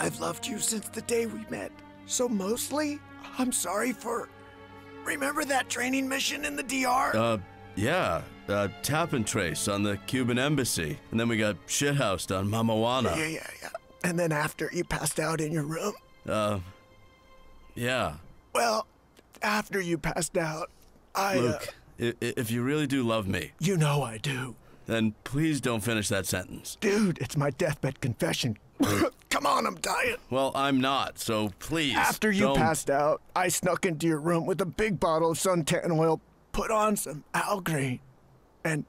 I've loved you since the day we met. So mostly, I'm sorry for. Remember that training mission in the DR? Uh, yeah, uh, tap and trace on the Cuban embassy, and then we got shithoused on Mamajuana. yeah, yeah, yeah. And then after you passed out in your room? Uh, yeah. Well, after you passed out, I. Uh, Luke, i- if you really do love me, you know I do. then please don't finish that sentence. Dude, it's my deathbed confession. Come on, I'm dying. Well, I'm not, so please. After you don't- passed out, I snuck into your room with a big bottle of suntan oil, put on some Al Green, and